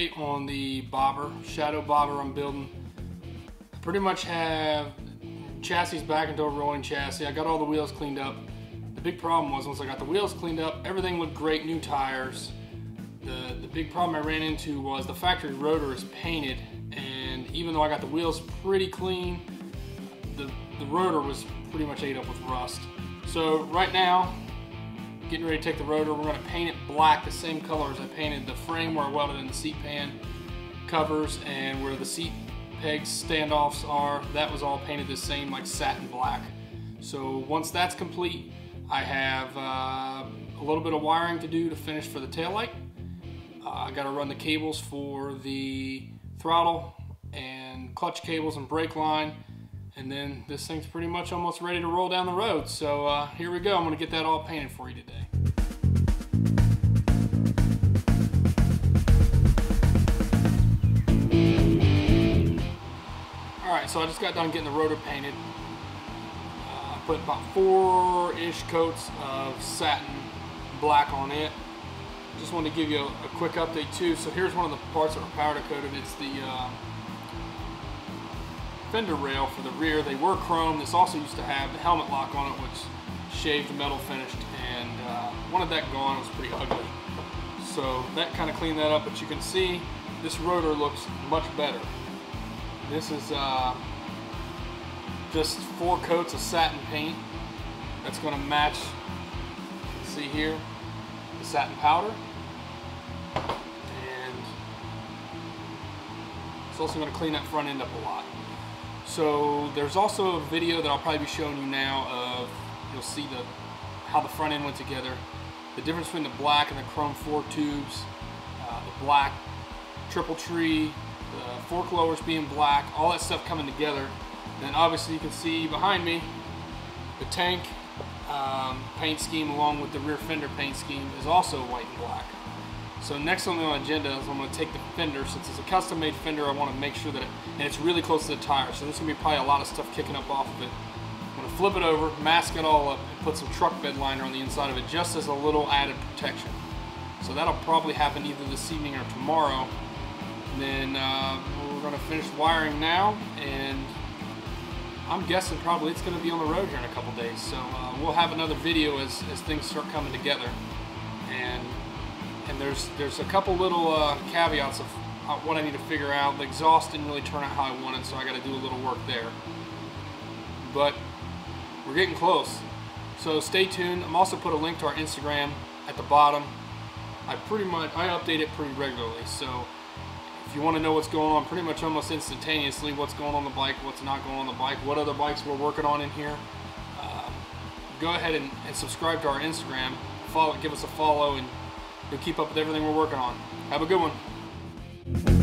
update on the bobber, shadow bobber I'm building. Pretty much have chassis back into a rolling chassis. I got all the wheels cleaned up. The big problem was once I got the wheels cleaned up, everything looked great, new tires. The, the big problem I ran into was the factory rotor is painted and even though I got the wheels pretty clean, the, the rotor was pretty much ate up with rust. So right now, getting ready to take the rotor. We're to paint it black, the same color as I painted the frame where I welded in the seat pan covers and where the seat pegs standoffs are. That was all painted the same like satin black. So once that's complete, I have uh, a little bit of wiring to do to finish for the taillight. Uh, I got to run the cables for the throttle and clutch cables and brake line and then this thing's pretty much almost ready to roll down the road. So uh, here we go. I'm going to get that all painted for you today. Alright, so I just got done getting the rotor painted. Uh, I put about four-ish coats of satin black on it. Just wanted to give you a, a, quick update too. So here's one of the parts that were powder coated. It's the uh, fender rail for the rear. They were chrome. This also used to have the helmet lock on it, which shaved metal finished, and uh, wanted that gone. It was pretty ugly. So that kind of cleaned that up, but you can see this rotor looks much better. This is uh, just four coats of satin paint that's going to match, see here, the satin powder. And it's also going to clean that front end up a lot. So there's also a video that I'll probably be showing you now of, you'll see the how the front end went together, the difference between the black and the chrome fork tubes, uh, the black triple tree, the fork lowers being black, all that stuff coming together. And then obviously you can see behind me, the tank um, paint scheme along with the rear fender paint scheme is also white and black. So next on the agenda is I'm going to take the fender, since it's a custom made fender, I want to make sure that it, and it's really close to the tire, so there's going to be probably a lot of stuff kicking up off of it. I'm going to flip it over, mask it all up, and put some truck bed liner on the inside of it just as a little added protection. So that'll probably happen either this evening or tomorrow. And then uh, we're going to finish wiring now, and I'm guessing probably it's going to be on the road here in a couple days. So uh, we'll have another video as, as things start coming together. And and there's there's a couple little uh, caveats of what I need to figure out. The exhaust didn't really turn out how I wanted, so I got to do a little work there. But we're getting close. So stay tuned. I'm also put a link to our Instagram at the bottom. I pretty much I update it pretty regularly. So if you want to know what's going on pretty much almost instantaneously, what's going on the bike, what's not going on the bike, what other bikes we're working on in here, uh, go ahead and, and subscribe to our Instagram. Follow, give us a follow, and You'll keep up with everything we're working on. Have a good one.